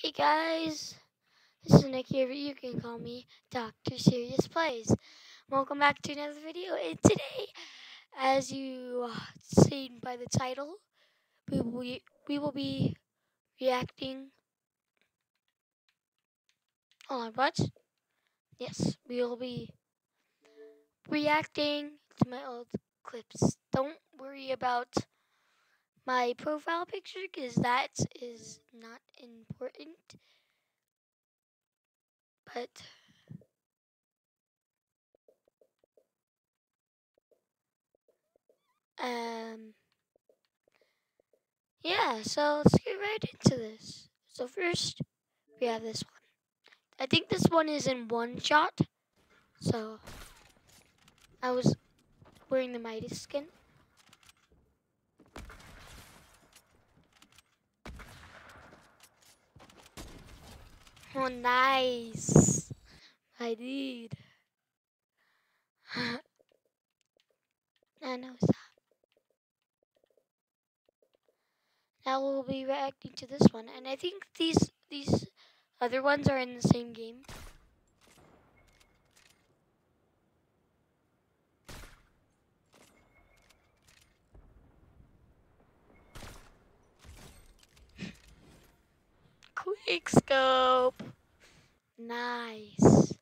Hey guys, this is Nick here, you can call me Dr. Serious Plays. Welcome back to another video, and today, as you seen by the title, we will be, we will be reacting. Hold on, what? Yes, we will be reacting to my old clips. Don't worry about my profile picture because that is not important. But um yeah, so let's get right into this. So first we have this one. I think this one is in one shot. So I was wearing the Midas skin. Oh, nice. I did. I know that. Now we'll be reacting to this one, and I think these these other ones are in the same game. Nice.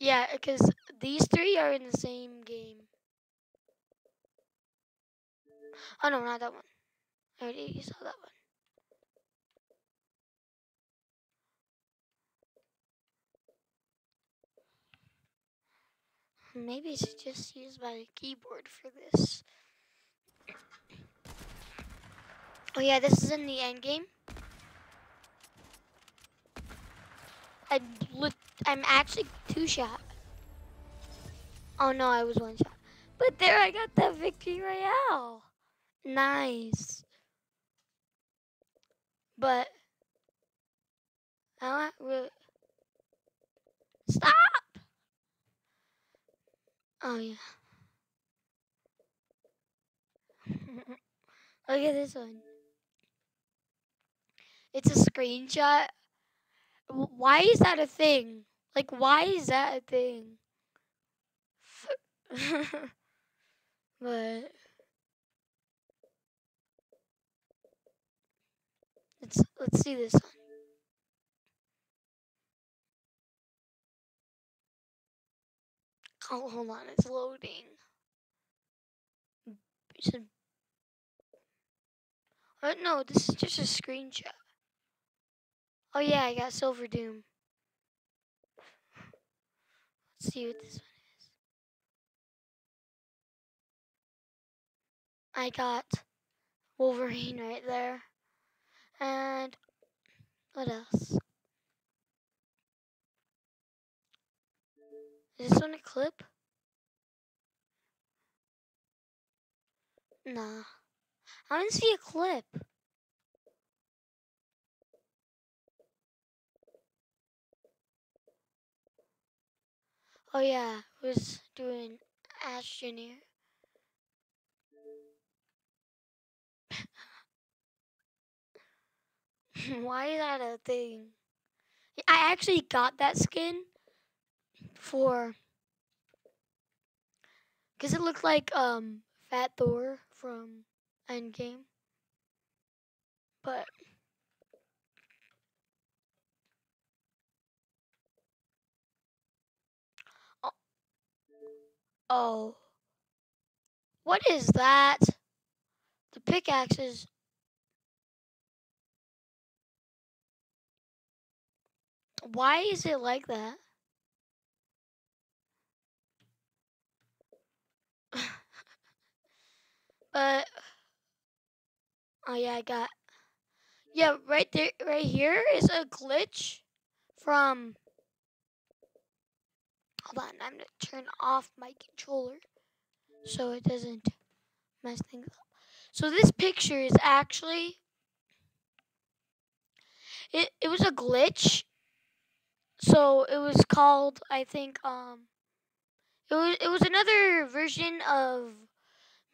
Yeah, because these three are in the same game. Oh no, not that one. I already saw that one. Maybe I should just use my keyboard for this. Oh yeah, this is in the end game. I I'm actually two shot. Oh no, I was one shot. But there I got that victory royale. Nice. But I don't really Stop! Oh yeah. Look at this one. It's a screenshot why is that a thing? Like, why is that a thing? but let's let's see this one. Oh, hold on, it's loading. Oh, no, this is just a screenshot. Oh yeah, I got Silver Doom. Let's see what this one is. I got Wolverine right there. And what else? Is this one a clip? Nah. I didn't see a clip. Oh yeah, was doing Astroneer. Why is that a thing? I actually got that skin for because it looked like um Fat Thor from Endgame, but Oh. What is that? The pickaxes. Why is it like that? but uh, oh yeah, I got yeah right there, right here is a glitch from Hold on, I'm gonna turn off my controller so it doesn't mess things up. So this picture is actually it it was a glitch. So it was called I think um it was it was another version of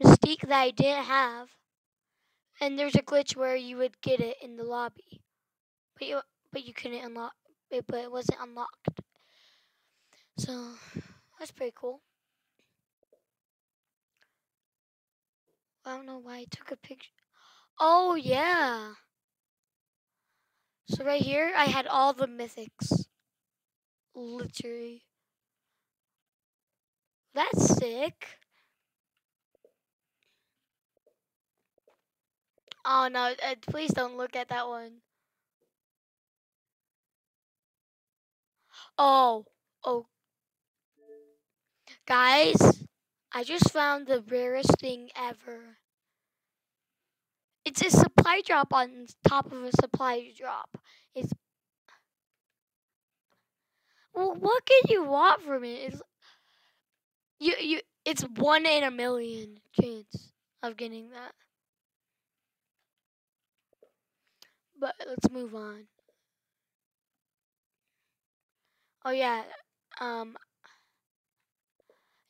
Mystique that I didn't have. And there's a glitch where you would get it in the lobby. but you but you couldn't unlock it, but it wasn't unlocked. So that's pretty cool. I don't know why I took a picture. Oh yeah. So right here, I had all the mythics. Literally. That's sick. Oh no, uh, please don't look at that one. Oh, oh. Guys, I just found the rarest thing ever. It's a supply drop on top of a supply drop. It's well, what can you want from it? It's you you. It's one in a million chance of getting that. But let's move on. Oh yeah, um,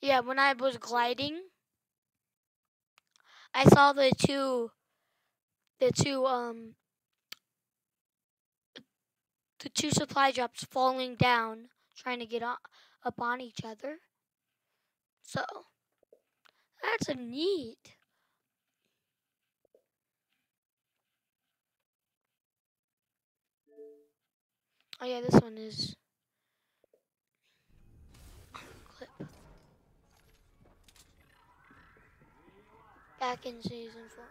yeah. When I was gliding, I saw the two the two um the two supply drops falling down trying to get on, up on each other. So that's a neat. Oh yeah, this one is clip. Back in season four.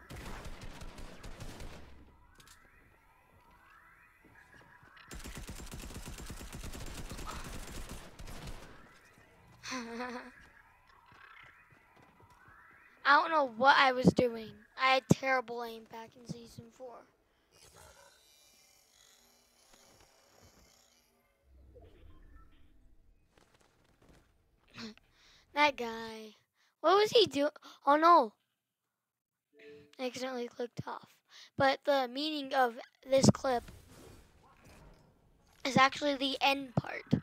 I don't know what I was doing. I had terrible aim back in season four. that guy. What was he doing? Oh no. Accidentally clicked off. But the meaning of this clip is actually the end part.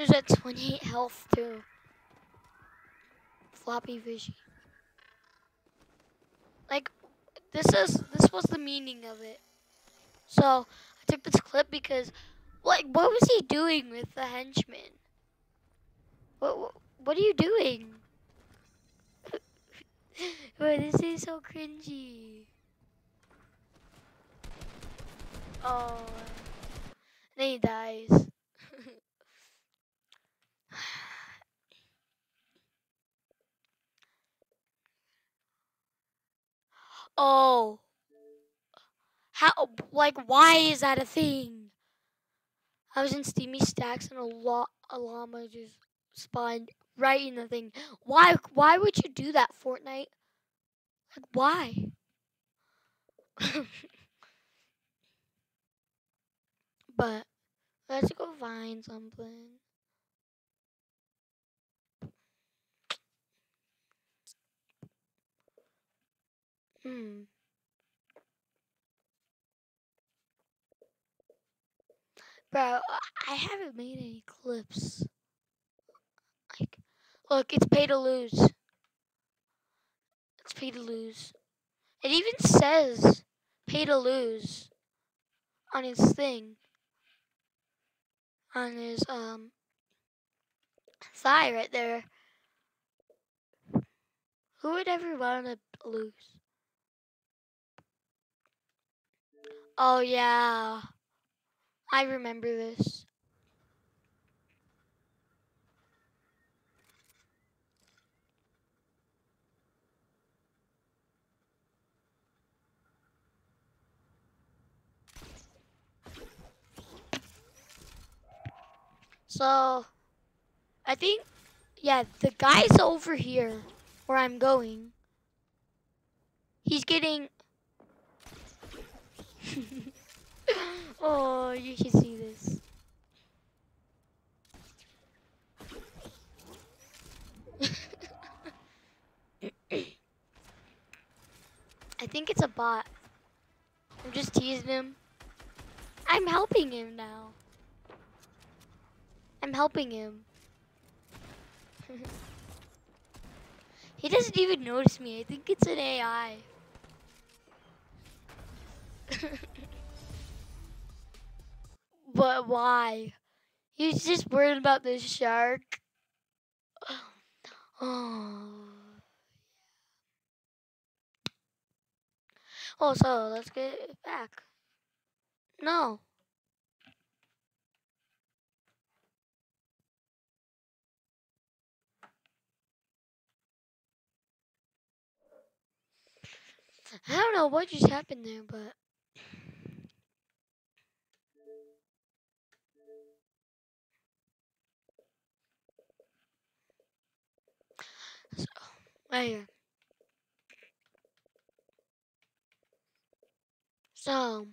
There's at 28 health too. Floppy fishy. Like, this is this was the meaning of it. So I took this clip because, like, what was he doing with the henchman? What what, what are you doing? Wait, this is so cringy. Oh, then he dies. Oh. How, like, why is that a thing? I was in Steamy Stacks and a, lot, a llama just spawned right in the thing. Why, why would you do that, Fortnite? Like, why? but, let's go find something. Hmm. Bro, I haven't made any clips. Like, look, it's pay to lose. It's pay to lose. It even says pay to lose on his thing. On his, um, thigh right there. Who would ever want to lose? Oh, yeah. I remember this. So, I think, yeah, the guy's over here where I'm going. He's getting oh, you should see this. I think it's a bot. I'm just teasing him. I'm helping him now. I'm helping him. he doesn't even notice me. I think it's an AI. but why? He's just worried about the shark. Oh. Oh, so let's get back. No. I don't know what just happened there, but. So,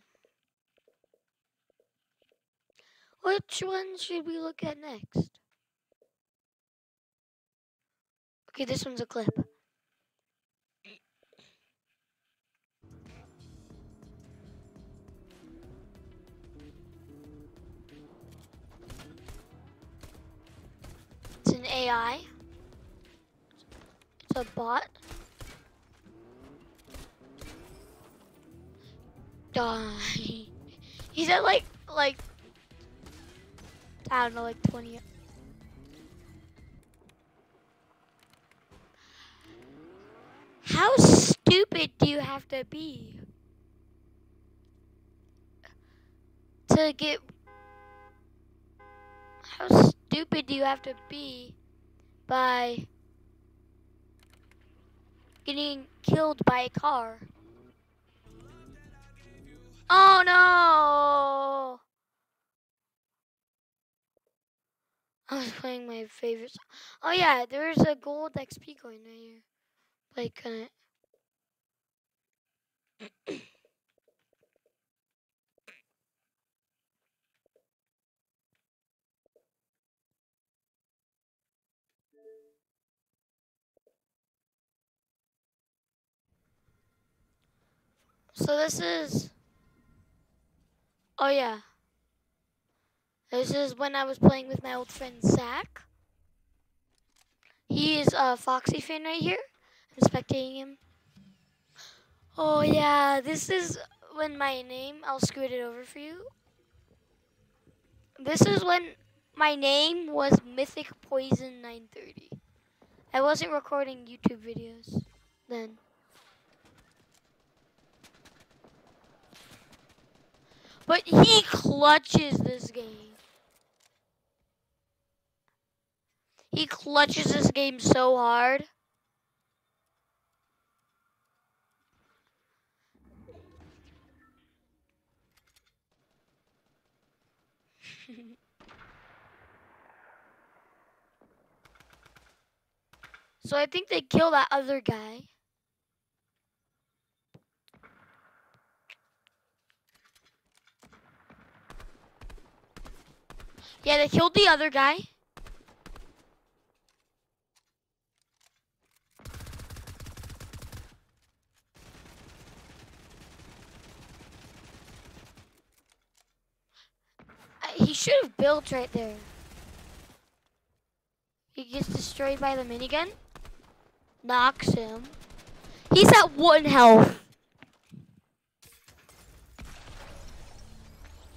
which one should we look at next? Okay, this one's a clip. It's an AI. A bot. Die. He's at like, like, I don't know, like 20. How stupid do you have to be to get how stupid do you have to be by getting killed by a car? Oh no! I was playing my favorite song. Oh yeah, there's a gold XP coin right here. Like, can it? So this is. Oh yeah. This is when I was playing with my old friend Zach. He is a Foxy fan right here. I'm spectating him. Oh yeah, this is when my name. I'll scoot it over for you. This is when my name was Mythic Poison 930. I wasn't recording YouTube videos then. But he clutches this game. He clutches this game so hard. so I think they kill that other guy. Yeah, they killed the other guy. Uh, he should have built right there. He gets destroyed by the minigun. Knocks him. He's at one health.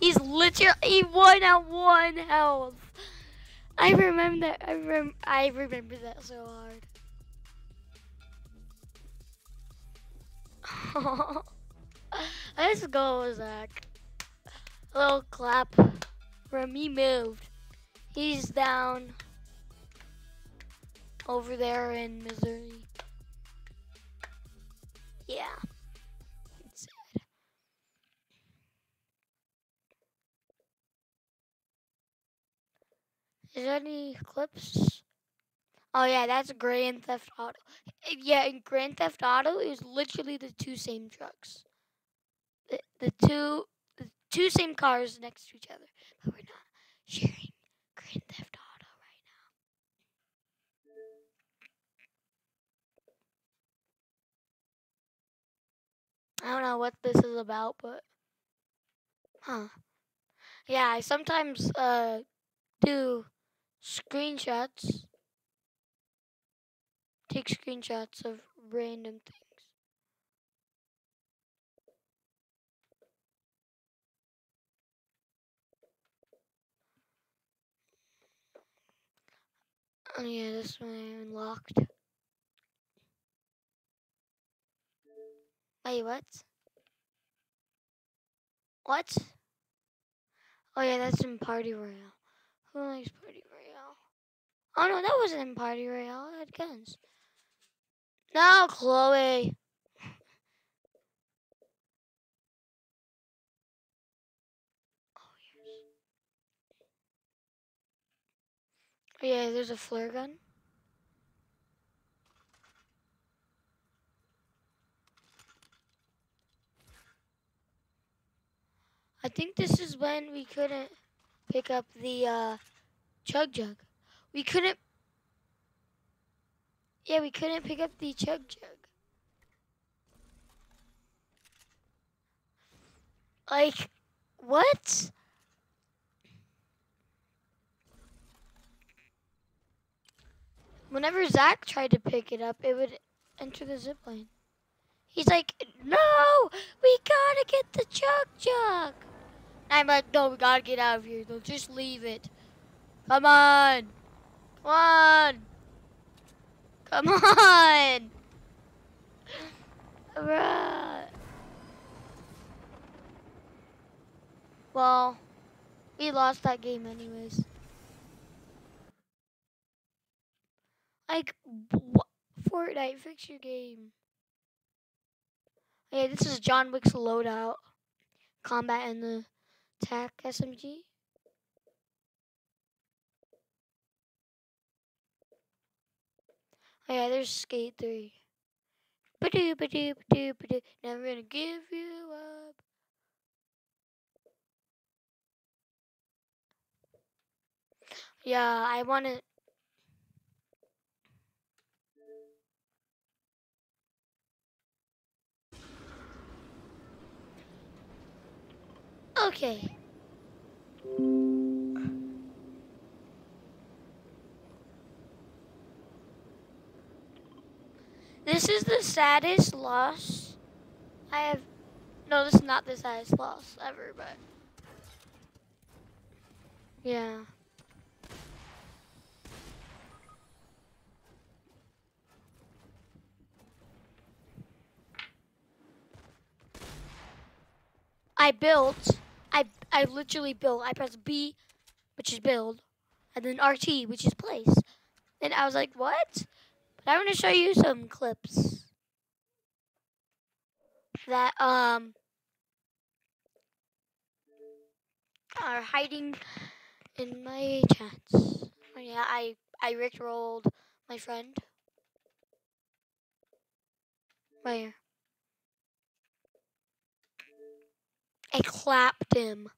He's literally one at one health. I remember that. I rem I remember that so hard. Let's go, Zach. A little clap. Remy moved. He's down over there in Missouri. Yeah. Is there any clips? Oh yeah, that's Grand Theft Auto. Yeah, in Grand Theft Auto, was literally the two same trucks. The, the two the two same cars next to each other but we're not sharing Grand Theft Auto right now. I don't know what this is about, but huh? Yeah, I sometimes uh do screenshots. Take screenshots of random things. Oh yeah, this one unlocked. Wait, what? What? Oh yeah, that's in Party Royale. Who likes Party Royale? Oh no, that wasn't in Party Royale. I had guns. No, Chloe. Oh yes. Yeah, there's a flare gun. I think this is when we couldn't pick up the uh, chug jug. We couldn't. Yeah, we couldn't pick up the chug jug. Like, what? Whenever Zach tried to pick it up, it would enter the zip line. He's like, no, we gotta get the chug jug. I'm like, no, we gotta get out of here. They'll just leave it. Come on. Come on. Come on. Well, we lost that game anyways. Like, what? Fortnite, fix your game. Hey, this is John Wick's loadout. Combat and the attack SMG. Oh, yeah, there's Skate 3. Ba-doo, ba-doo, ba-doo, ba-doo. Never gonna give you up. Yeah, I wanna... Okay. This is the saddest loss I have. No, this is not the saddest loss ever, but. Yeah. I built, I I literally built. I pressed B, which is build, and then RT, which is place. And I was like, what? But I want to show you some clips that um are hiding in my chats. Oh, yeah, I I rickrolled my friend. Where? I clapped him.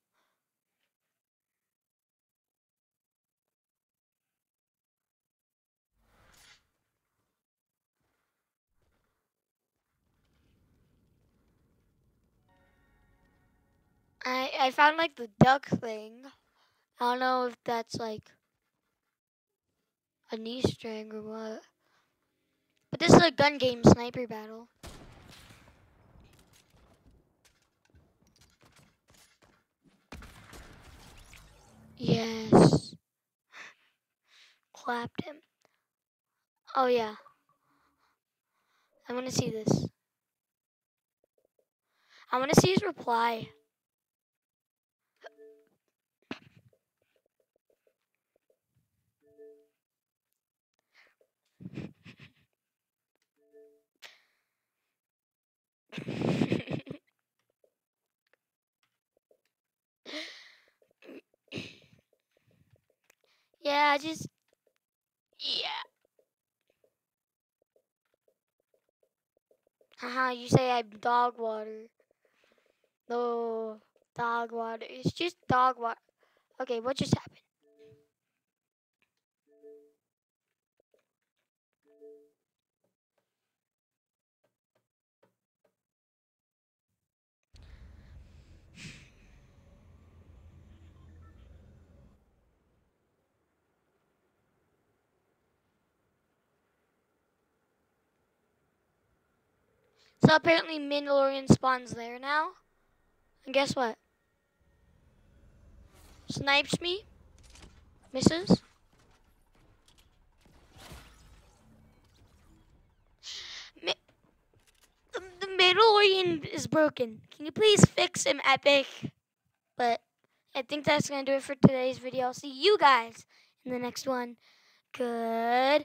I found like the duck thing. I don't know if that's like a knee string or what. But this is a gun game sniper battle. Yes. Clapped him. Oh yeah. I want to see this. I want to see his reply. Yeah, just yeah. Haha, you say I'm dog water. No, dog water. It's just dog water. Okay, what just happened? So apparently Mandalorian spawns there now. And guess what? Snipes me. Misses. Ma the, the Mandalorian is broken. Can you please fix him, Epic? But I think that's going to do it for today's video. I'll see you guys in the next one. Goodbye.